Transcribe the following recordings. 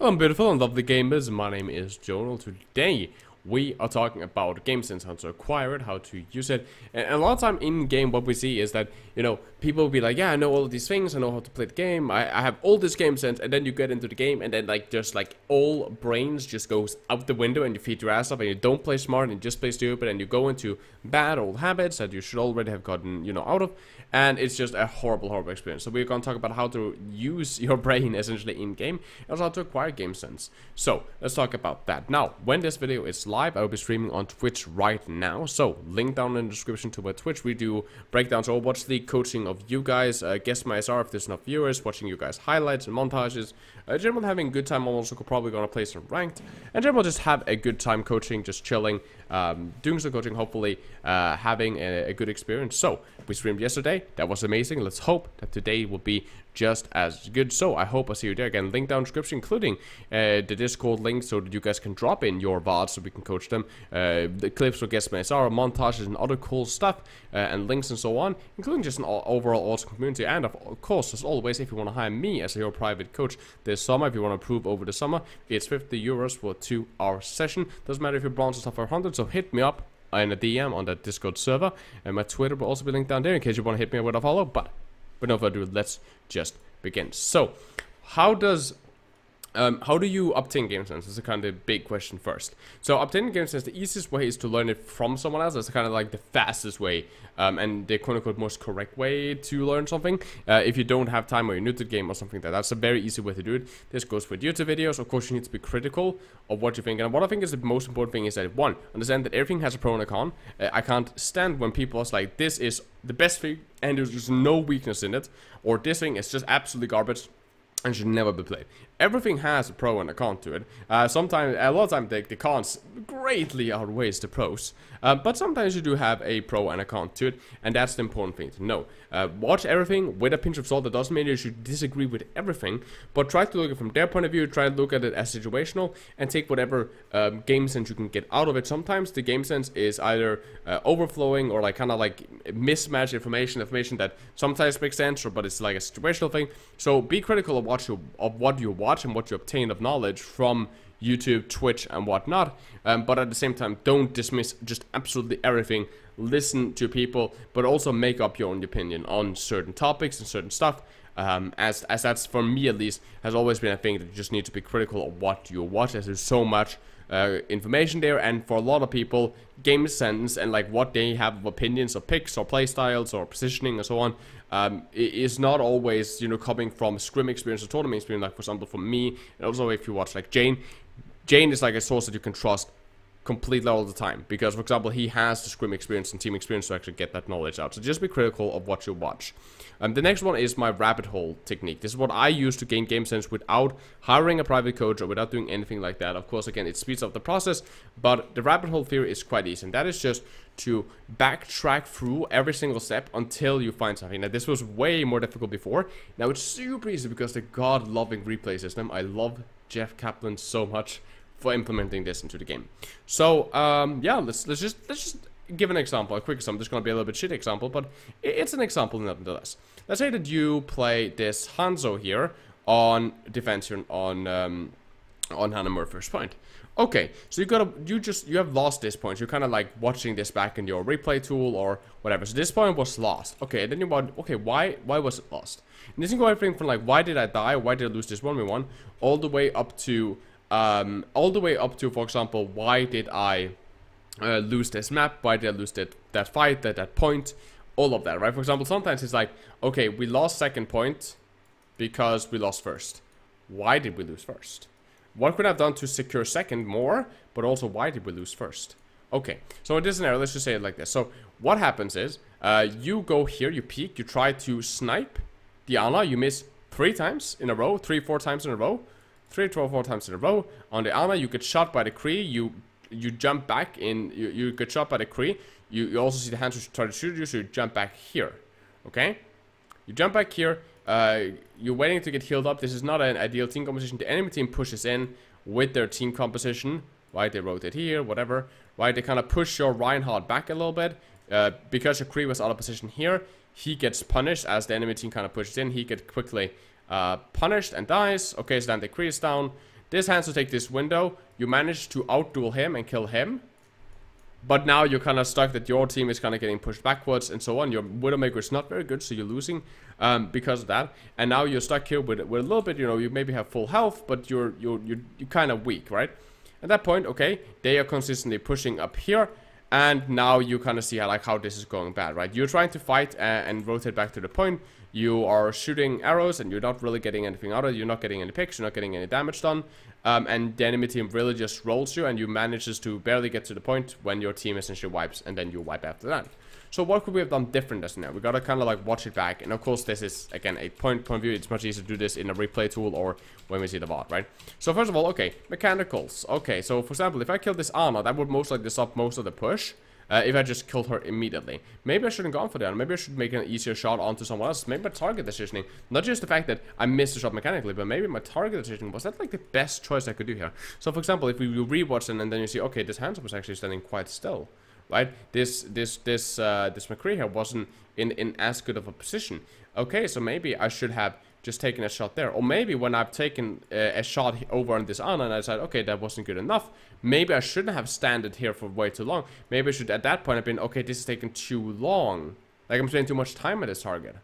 I'm beautiful and lovely gamers, my name is Jonal. Today we are talking about game sense, how to acquire it, how to use it. And a lot of time in game what we see is that, you know, people will be like, yeah, I know all of these things, I know how to play the game, I, I have all this game sense, and then you get into the game and then like just like all brains just goes out the window and you feed your ass off and you don't play smart and you just play stupid and you go into bad old habits that you should already have gotten, you know, out of. And it's just a horrible, horrible experience. So we're going to talk about how to use your brain essentially in game and also how to acquire game sense. So let's talk about that. Now, when this video is live, I will be streaming on Twitch right now. So link down in the description to my Twitch. We do breakdowns or watch the coaching of you guys, uh, guess my SR if there's enough viewers, watching you guys highlights and montages. Uh, general having a good time. I'm also probably going to play some ranked. And general just have a good time coaching, just chilling, um, doing some coaching, hopefully uh, having a, a good experience. So we streamed yesterday. That was amazing. Let's hope that today will be just as good. So I hope I see you there again. Link down description, including uh, the Discord link, so that you guys can drop in your VODs so we can coach them. Uh, the clips with guest SR, montages, and other cool stuff, uh, and links and so on, including just an overall awesome community. And of course, as always, if you want to hire me as your private coach this summer, if you want to improve over the summer, it's 50 euros for a two-hour session. Doesn't matter if you're bronze or stuff 100, so hit me up in a DM on that Discord server, and my Twitter will also be linked down there in case you want to hit me up with a follow. But but no further ado, let's just begin. So, how does um, how do you obtain game sense? That's a kind of big question first. So obtaining game sense, the easiest way is to learn it from someone else. That's kind of like the fastest way um, and the quote-unquote most correct way to learn something. Uh, if you don't have time or you're new to the game or something like that, that's a very easy way to do it. This goes with YouTube videos. Of course, you need to be critical of what you think. And what I think is the most important thing is that, one, understand that everything has a pro and a con. Uh, I can't stand when people are like, this is the best thing and there's just no weakness in it. Or this thing is just absolutely garbage and should never be played. Everything has a pro and a con to it. Uh, sometimes, a lot of times, the, the cons greatly outweighs the pros. Uh, but sometimes you do have a pro and a con to it, and that's the important thing to know. Uh, watch everything with a pinch of salt. That doesn't mean you should disagree with everything, but try to look at it from their point of view. Try to look at it as situational, and take whatever um, game sense you can get out of it. Sometimes the game sense is either uh, overflowing or like kind of like mismatched information, information that sometimes makes sense, or but it's like a situational thing. So be critical of what you of what you watch and what you obtain of knowledge from YouTube, Twitch, and whatnot. Um, but at the same time, don't dismiss just absolutely everything. Listen to people, but also make up your own opinion on certain topics and certain stuff. Um, as as that's for me at least has always been a thing that you just need to be critical of what you watch. As there's so much uh, information there, and for a lot of people, game sense and like what they have of opinions or picks or playstyles or positioning and so on um, is not always you know coming from scrim experience or tournament experience. Like for example, for me, and also if you watch like Jayne, Jayne is like a source that you can trust completely all the time. Because for example he has the scrim experience and team experience to actually get that knowledge out. So just be critical of what you watch. Um, the next one is my rabbit hole technique. This is what I use to gain game sense without hiring a private coach or without doing anything like that. Of course again it speeds up the process but the rabbit hole theory is quite easy and that is just to backtrack through every single step until you find something. Now this was way more difficult before. Now it's super easy because the god-loving replay system I love Jeff Kaplan so much for implementing this into the game. So um, yeah, let's let's just let's just give an example, a quick example. This is going to be a little bit shit example, but it's an example nonetheless. Let's say that you play this Hanzo here on defense here on um, on Hanamura first point. Okay, so you gotta you just you have lost this point. You're kind of like watching this back in your replay tool or whatever. So this point was lost. Okay, then you want okay why why was it lost? And this can go everything from like why did I die? Why did I lose this one v one? All the way up to um, all the way up to, for example, why did I uh, lose this map? Why did I lose that, that fight, that, that point? All of that, right? For example, sometimes it's like, okay, we lost second point because we lost first. Why did we lose first? What could I have done to secure second more, but also why did we lose first? Okay, so in this scenario, let's just say it like this. So what happens is, uh, you go here, you peek, you try to snipe the Ana, you miss three times in a row, three, four times in a row three, four, four times in a row. On the armor, you get shot by the Kree. You you jump back in. You, you get shot by the Kree. You, you also see the hands try to shoot you, so you jump back here. Okay? You jump back here. Uh, you're waiting to get healed up. This is not an ideal team composition. The enemy team pushes in with their team composition. Right? They rotate here, whatever. Right? They kind of push your Reinhardt back a little bit. Uh, because your Kree was out of position here, he gets punished as the enemy team kind of pushes in. He gets quickly uh, punished and dies. Okay, so then the Kree is down. This Hanzo take this window. You manage to outduel him and kill him. But now you're kind of stuck that your team is kind of getting pushed backwards and so on. Your Widowmaker is not very good, so you're losing um, because of that. And now you're stuck here with, with a little bit, you know, you maybe have full health, but you're, you're, you're, you're kind of weak, right? At that point, okay, they are consistently pushing up here. And now you kind of see how, like how this is going bad, right? You're trying to fight uh, and rotate back to the point. You are shooting arrows and you're not really getting anything out of it. You're not getting any picks. You're not getting any damage done. Um, and the enemy team really just rolls you and you manages to barely get to the point when your team essentially wipes and then you wipe after that. So what could we have done different as now? We gotta kind of like watch it back. And of course, this is, again, a point point view. It's much easier to do this in a replay tool or when we see the VOD, right? So first of all, okay, mechanicals. Okay, so for example, if I kill this Ana, that would most likely stop most of the push. Uh, if I just killed her immediately. Maybe I shouldn't gone for that. Maybe I should make an easier shot onto someone else. Maybe my target decisioning, not just the fact that I missed the shot mechanically, but maybe my target decisioning was that like the best choice I could do here. So for example, if we rewatch and, and then you see, okay, this Hanzo was actually standing quite still right? This this this uh, this McCree here wasn't in in as good of a position. Okay, so maybe I should have just taking a shot there, or maybe when I've taken uh, a shot over on this Ana and I said, okay, that wasn't good enough. Maybe I shouldn't have standed here for way too long. Maybe I should at that point have been, okay, this is taking too long. Like I'm spending too much time at this target.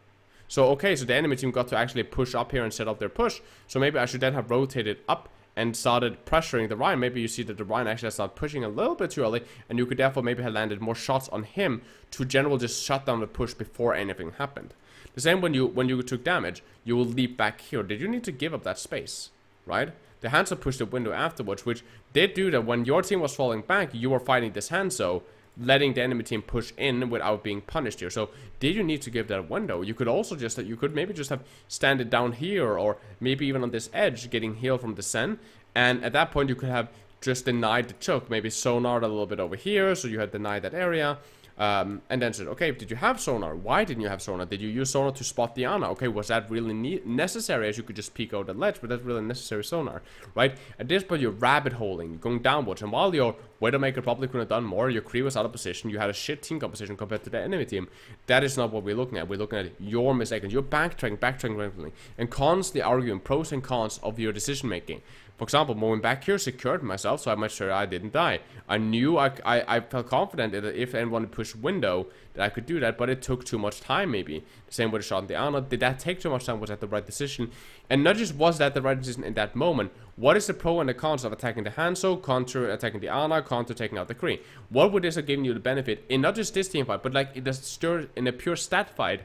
So okay, so the enemy team got to actually push up here and set up their push. So maybe I should then have rotated up and started pressuring the Rein. maybe you see that the Rein actually started pushing a little bit too early, and you could therefore maybe have landed more shots on him to general just shut down the push before anything happened. The same when you when you took damage, you will leap back here. Did you need to give up that space, right? The Hanzo pushed the window afterwards, which did do that when your team was falling back, you were fighting this Hanzo, letting the enemy team push in without being punished here. So did you need to give that window? You could also just, that you could maybe just have standed down here or maybe even on this edge getting healed from the Zen. And at that point you could have just denied the choke, maybe sonar a little bit over here, so you had denied that area. Um, and then said, okay, did you have sonar? Why didn't you have sonar? Did you use sonar to spot the Ana? Okay, was that really necessary as you could just peek out the ledge, but that's really necessary sonar, right? At this point, you're rabbit holing, going downwards, and while your Widowmaker probably could have done more, your Kree was out of position, you had a shit team composition compared to the enemy team. That is not what we're looking at. We're looking at your mistake, and you're backtracking, backtracking, and constantly arguing pros and cons of your decision making. For example, moving back here secured myself, so I made sure I didn't die. I knew I, I, I felt confident that if anyone pushed window, that I could do that, but it took too much time maybe. Same with the shot on the Ana. Did that take too much time? Was that the right decision? And not just was that the right decision in that moment, what is the pro and the cons of attacking the Hanzo, counter attacking the Ana, counter taking out the Kree? What would this have given you the benefit in not just this team fight, but like in, in a pure stat fight?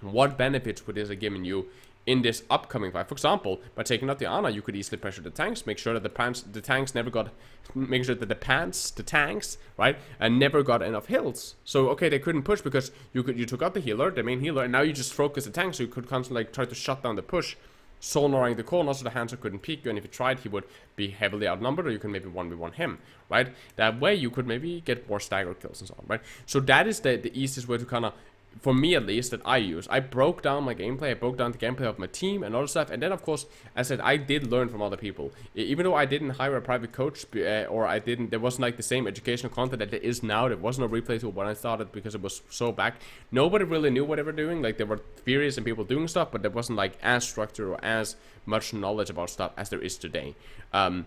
What benefits would this have given you in this upcoming fight. For example, by taking out the Ana, you could easily pressure the tanks, make sure that the pants, the tanks never got, make sure that the pants, the tanks, right, and never got enough heals. So okay, they couldn't push because you could you took out the healer, the main healer, and now you just focus the tank, so you could constantly like try to shut down the push. Sonaring the corner so the Hanzo couldn't peek you, and if you tried, he would be heavily outnumbered, or you can maybe 1v1 him, right? That way, you could maybe get more stagger kills and so on, right? So that is the, the easiest way to kind of for me at least, that I use. I broke down my gameplay, I broke down the gameplay of my team and other stuff, and then of course, I said I did learn from other people. Even though I didn't hire a private coach, uh, or I didn't, there wasn't like the same educational content that there is now, there wasn't a replay when I started because it was so back. Nobody really knew what they were doing, like there were theories and people doing stuff, but there wasn't like as structured or as much knowledge about stuff as there is today. Um,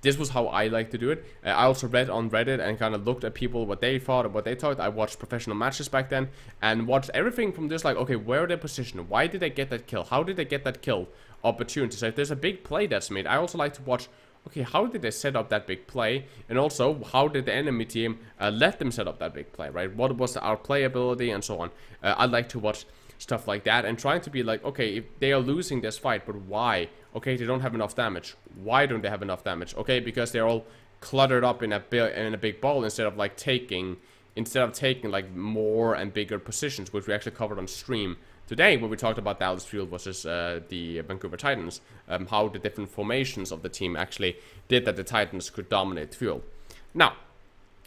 this was how I like to do it. Uh, I also read on Reddit and kind of looked at people what they thought and what they thought. I watched professional matches back then and watched everything from this like, okay, where are they positioned? Why did they get that kill? How did they get that kill opportunity? So if there's a big play that's made, I also like to watch, okay, how did they set up that big play? And also, how did the enemy team uh, let them set up that big play, right? What was our playability and so on? Uh, I like to watch stuff like that and trying to be like, okay, if they are losing this fight, but why? Okay, they don't have enough damage. Why don't they have enough damage? Okay, because they're all cluttered up in a in a big ball instead of like taking instead of taking like more and bigger positions, which we actually covered on stream today when we talked about Dallas Fuel versus uh, the Vancouver Titans, um, how the different formations of the team actually did that the Titans could dominate Fuel. Now,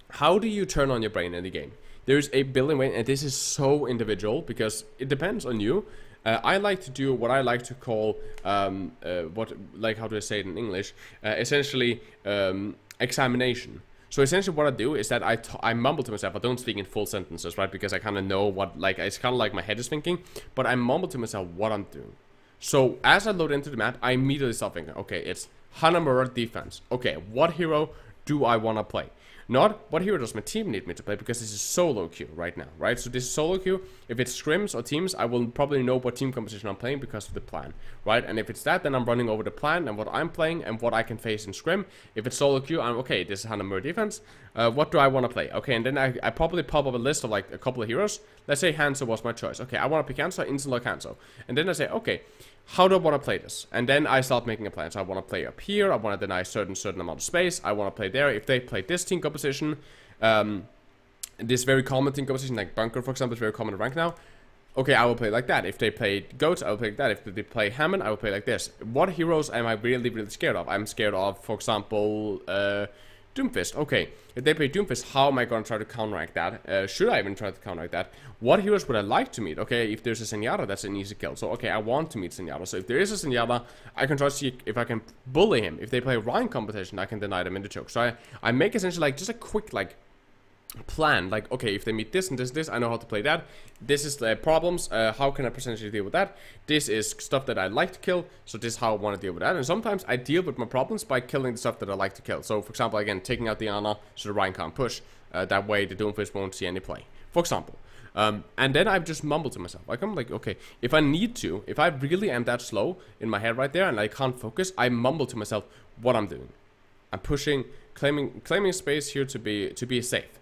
how do you turn on your brain in the game? There's a billion ways, and this is so individual because it depends on you. Uh, I like to do what I like to call um, uh, what like how do I say it in English? Uh, essentially um, examination. So essentially, what I do is that I, I mumble to myself. I don't speak in full sentences, right? Because I kind of know what like it's kind of like my head is thinking, but I mumble to myself what I'm doing. So as I load into the map, I immediately start thinking, okay, it's Hanamura defense. Okay, what hero do I want to play? Not what hero does my team need me to play because this is solo queue right now, right? So this is solo queue. If it's scrims or teams, I will probably know what team composition I'm playing because of the plan, right? And if it's that, then I'm running over the plan and what I'm playing and what I can face in scrim. If it's solo queue, I'm okay. This is Hanamura defense. Uh, what do I want to play? Okay, and then I, I probably pop up a list of like a couple of heroes. Let's say Hanzo was my choice. Okay, I want to pick Hanzo, instant lock Hanzo. And then I say, okay, how do I want to play this? And then I start making a plan. So I want to play up here. I want to deny certain certain amount of space. I want to play there. If they play this team composition, um, this very common team composition, like Bunker, for example, is very common rank now. Okay, I will play like that. If they play Goats, I will play like that. If they play Hammond, I will play like this. What heroes am I really, really scared of? I'm scared of, for example, uh, Doomfist. Okay, if they play Doomfist, how am I going to try to counteract that? Uh, should I even try to counteract that? What heroes would I like to meet? Okay, if there's a Zenyatta, that's an easy kill. So, okay, I want to meet Zenyatta. So, if there is a Zenyatta, I can try to see if I can bully him. If they play Rein competition, I can deny them in the choke. So, I, I make essentially like just a quick, like, plan like okay if they meet this and this this i know how to play that this is the problems uh, how can i potentially deal with that this is stuff that i like to kill so this is how i want to deal with that and sometimes i deal with my problems by killing the stuff that i like to kill so for example again taking out the Ana so the Rein can't push uh, that way the doomfist won't see any play for example um, and then I've just mumbled to myself. Like I'm like, okay, if I need to, if I really am that slow in my head right there and I can't focus, I mumble to myself what I'm doing. I'm pushing, claiming, claiming space here to be to be safe.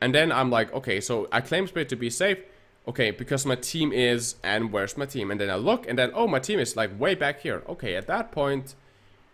And then I'm like, okay, so I claim space to be safe. Okay, because my team is, and where's my team? And then I look, and then, oh, my team is like way back here. Okay, at that point,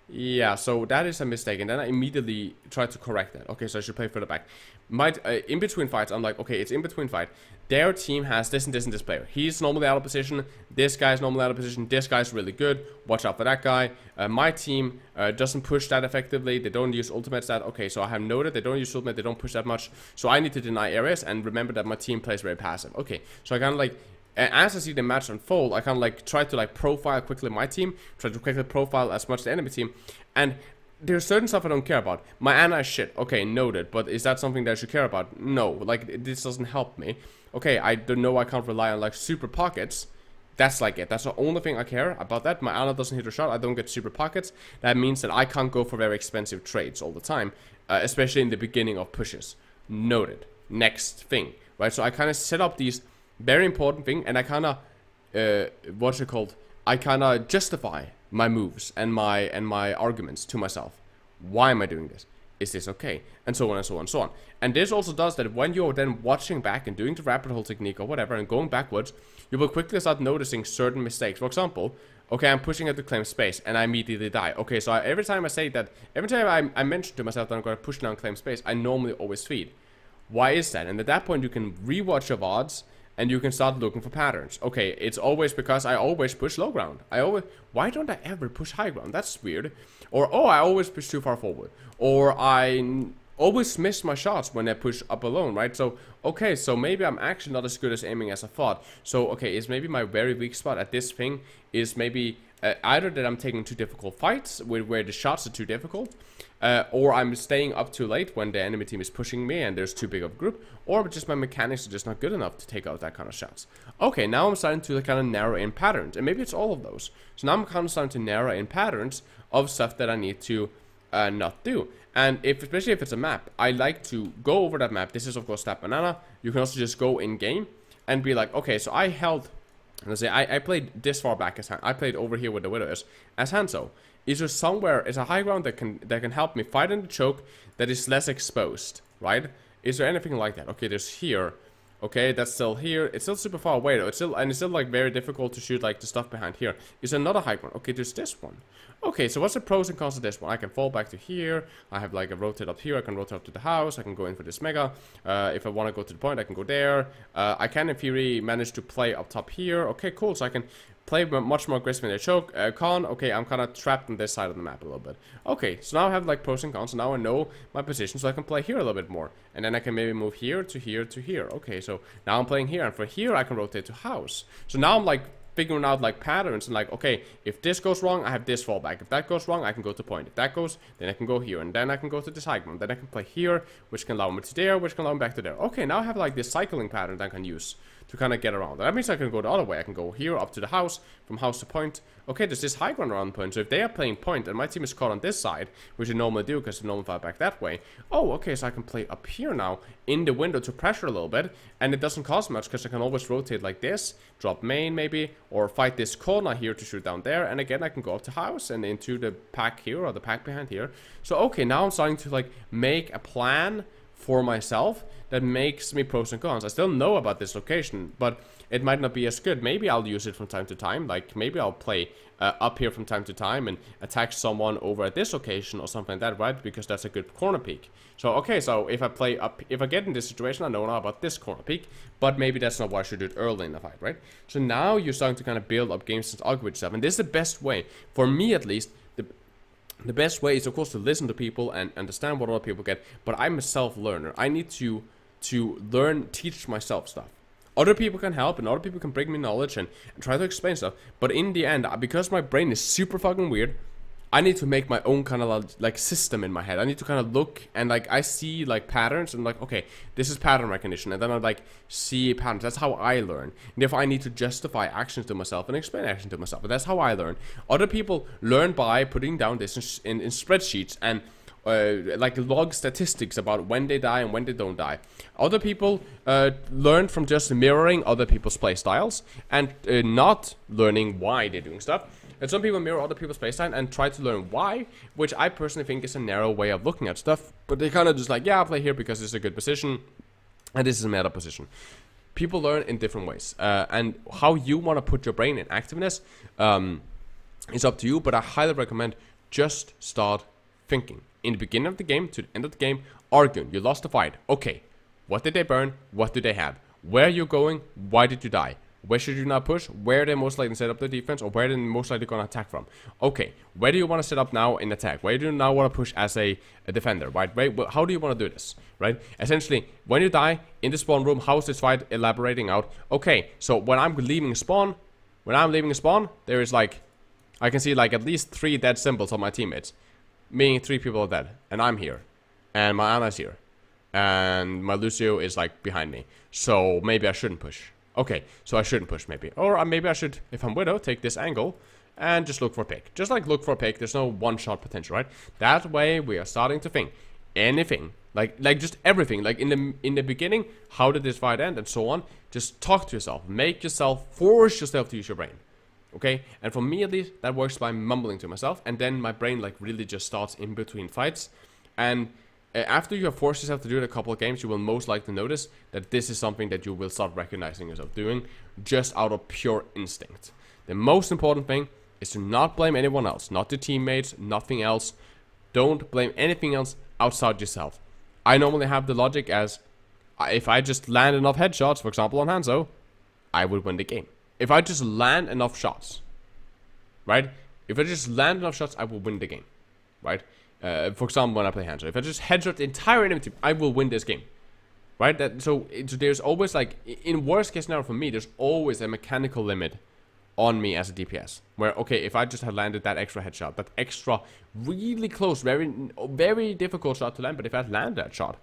yeah, so that is a mistake. And then I immediately try to correct that. Okay, so I should play further back. Might, uh, in between fights, I'm like, okay, it's in between fight their team has this and this and this player. He's normally out of position. This guy's normally out of position. This guy's really good. Watch out for that guy. Uh, my team uh, doesn't push that effectively. They don't use ultimates that. Okay, so I have noted they don't use ultimate. They don't push that much. So I need to deny areas and remember that my team plays very passive. Okay, so I kind of like as I see the match unfold, I kind of like try to like profile quickly my team, try to quickly profile as much the enemy team, and there's certain stuff I don't care about. My Ana is shit. Okay, noted. But is that something that I should care about? No. Like, this doesn't help me okay, I don't know I can't rely on like super pockets. That's like it. That's the only thing I care about that. My Ana doesn't hit a shot. I don't get super pockets. That means that I can't go for very expensive trades all the time, uh, especially in the beginning of pushes. Noted. Next thing, right? So I kind of set up these very important thing, and I kind of, uh, what's it called? I kind of justify my moves and my and my arguments to myself. Why am I doing this? is this okay? And so on and so on and so on. And this also does that when you're then watching back and doing the rabbit hole technique or whatever and going backwards, you will quickly start noticing certain mistakes. For example, okay, I'm pushing it to claim space and I immediately die. Okay, so I, every time I say that, every time I, I mention to myself that I'm going to push down claim space, I normally always feed. Why is that? And at that point, you can rewatch your VODs and you can start looking for patterns. Okay, it's always because I always push low ground. I always, why don't I ever push high ground? That's weird. Or, oh, I always push too far forward. Or I always miss my shots when I push up alone, right? So, okay, so maybe I'm actually not as good as aiming as I thought. So, okay, is maybe my very weak spot at this thing is maybe uh, either that I'm taking too difficult fights where, where the shots are too difficult, uh, or I'm staying up too late when the enemy team is pushing me and there's too big of a group, or just my mechanics are just not good enough to take out that kind of shots. Okay, now I'm starting to kind of narrow in patterns, and maybe it's all of those. So now I'm kind of starting to narrow in patterns of stuff that I need to uh, not do. And if, especially if it's a map, I like to go over that map. This is of course Snap Banana. You can also just go in game and be like, okay, so I held Let's say I, I played this far back as I played over here with the Widow Widows as Hanzo. Is there somewhere is a high ground that can that can help me fight in the choke that is less exposed, right? Is there anything like that? Okay, there's here. Okay, that's still here. It's still super far away though. It's still and it's still like very difficult to shoot like the stuff behind here. Is another high ground? Okay, there's this one. Okay, so what's the pros and cons of this one? I can fall back to here. I have like a rotate up here. I can rotate up to the house. I can go in for this mega. Uh, if I want to go to the point, I can go there. Uh, I can, in theory, manage to play up top here. Okay, cool. So I can play much more aggressive in the choke. Uh, con, okay, I'm kind of trapped on this side of the map a little bit. Okay, so now I have like pros and cons. So now I know my position, so I can play here a little bit more. And then I can maybe move here to here to here. Okay, so now I'm playing here. And for here, I can rotate to house. So now I'm like figuring out like patterns and like, okay, if this goes wrong, I have this fallback. If that goes wrong, I can go to point. If that goes, then I can go here. And then I can go to high ground. Then I can play here, which can allow me to there, which can allow me back to there. Okay, now I have like this cycling pattern that I can use to kind of get around. That means I can go the other way. I can go here up to the house, from house to point. Okay, there's this high ground around point. So if they are playing point and my team is caught on this side, which they normally do because they normally fight back that way. Oh, okay, so I can play up here now in the window to pressure a little bit. And it doesn't cost much because I can always rotate like this, drop main maybe, or fight this corner here to shoot down there. And again, I can go up to house and into the pack here or the pack behind here. So okay, now I'm starting to like make a plan for myself that makes me pros and cons. I still know about this location, but it might not be as good. Maybe I'll use it from time to time. Like maybe I'll play uh, up here from time to time and attack someone over at this location or something like that, right? Because that's a good corner peek. So okay, so if I play up, if I get in this situation, I know now about this corner peek, but maybe that's not why I should do it early in the fight, right? So now you're starting to kind of build up game sense algorithm stuff, and this is the best way for me at least the best way is of course to listen to people and understand what other people get but i'm a self-learner. I need to to learn teach myself stuff. Other people can help and other people can bring me knowledge and, and try to explain stuff but in the end because my brain is super fucking weird I need to make my own kind of like system in my head. I need to kind of look and like I see like patterns and like okay, this is pattern recognition, and then I like see patterns. That's how I learn. And therefore, I need to justify actions to myself and explain action to myself. But that's how I learn. Other people learn by putting down this in, in, spreadsheets and uh, like log statistics about when they die and when they don't die. Other people uh, learn from just mirroring other people's play styles and uh, not learning why they're doing stuff. And some people mirror other people's playstyle and try to learn why, which I personally think is a narrow way of looking at stuff. But they kind of just like, yeah, I'll play here because it's a good position, and this is a meta position. People learn in different ways, uh, and how you want to put your brain in activeness um, is up to you. But I highly recommend just start thinking in the beginning of the game to the end of the game, arguing. You lost the fight. Okay, what did they burn? What do they have? Where are you going? Why did you die? Where should you not push? Where they most likely set up the defense or where they most likely going to attack from? Okay, where do you want to set up now in attack? Where do you now want to push as a, a defender, right? Where, how do you want to do this, right? Essentially, when you die in the spawn room, how is this fight elaborating out? Okay, so when I'm leaving spawn, when I'm leaving spawn, there is like, I can see like at least three dead symbols on my teammates. Meaning three people are dead, and I'm here. And my Ana's here. And my Lucio is like behind me. So maybe I shouldn't push. Okay, so I shouldn't push maybe. Or uh, maybe I should, if I'm Widow, take this angle and just look for a pick. Just like look for a pick, there's no one-shot potential, right? That way we are starting to think anything, like like just everything. Like in the in the beginning, how did this fight end and so on. Just talk to yourself, make yourself, force yourself to use your brain. Okay, and for me at least, that works by mumbling to myself, and then my brain like really just starts in between fights, and after you have forced yourself to do it a couple of games, you will most likely notice that this is something that you will start recognizing yourself doing just out of pure instinct. The most important thing is to not blame anyone else, not your teammates, nothing else. Don't blame anything else outside yourself. I normally have the logic as if I just land enough headshots, for example on Hanzo, I would win the game. If I just land enough shots, right? If I just land enough shots, I will win the game, right? Uh, for example, when I play Hanzo, if I just headshot the entire enemy team, I will win this game. Right? That so, so there's always like in worst case scenario for me, there's always a mechanical limit on me as a DPS. Where okay, if I just had landed that extra headshot, that extra really close, very very difficult shot to land, but if I had landed that shot,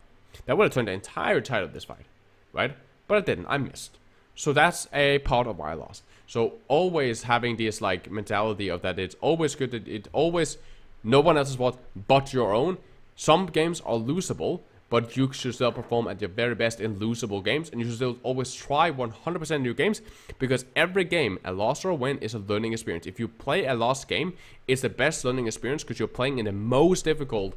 that would have turned the entire tide of this fight, right? But I didn't. I missed. So that's a part of why I lost. So always having this like mentality of that it's always good it always no one else's fault but your own. Some games are losable, but you should still perform at your very best in losable games, and you should still always try 100% new games, because every game, a loss or a win, is a learning experience. If you play a lost game, it's the best learning experience, because you're playing in the most difficult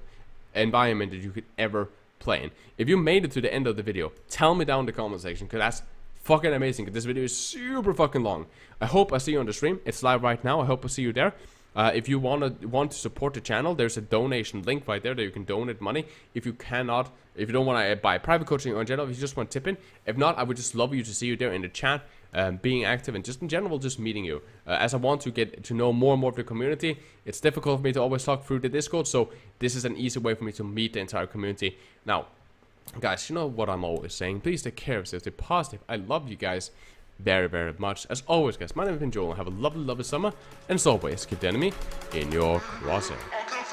environment that you could ever play in. If you made it to the end of the video, tell me down in the comment section, because that's fucking amazing. Because This video is super fucking long. I hope I see you on the stream. It's live right now. I hope I see you there. Uh, if you want to want to support the channel, there's a donation link right there that you can donate money. If you cannot, if you don't want to buy private coaching or in general, if you just want to tip in. If not, I would just love you to see you there in the chat, um, being active and just in general, just meeting you. Uh, as I want to get to know more and more of the community, it's difficult for me to always talk through the Discord, so this is an easy way for me to meet the entire community. Now, guys, you know what I'm always saying. Please take care of yourself. Stay positive. I love you guys very, very much. As always, guys, my name is Jonal. Have a lovely, lovely summer. And as always, keep the enemy in your crosshair.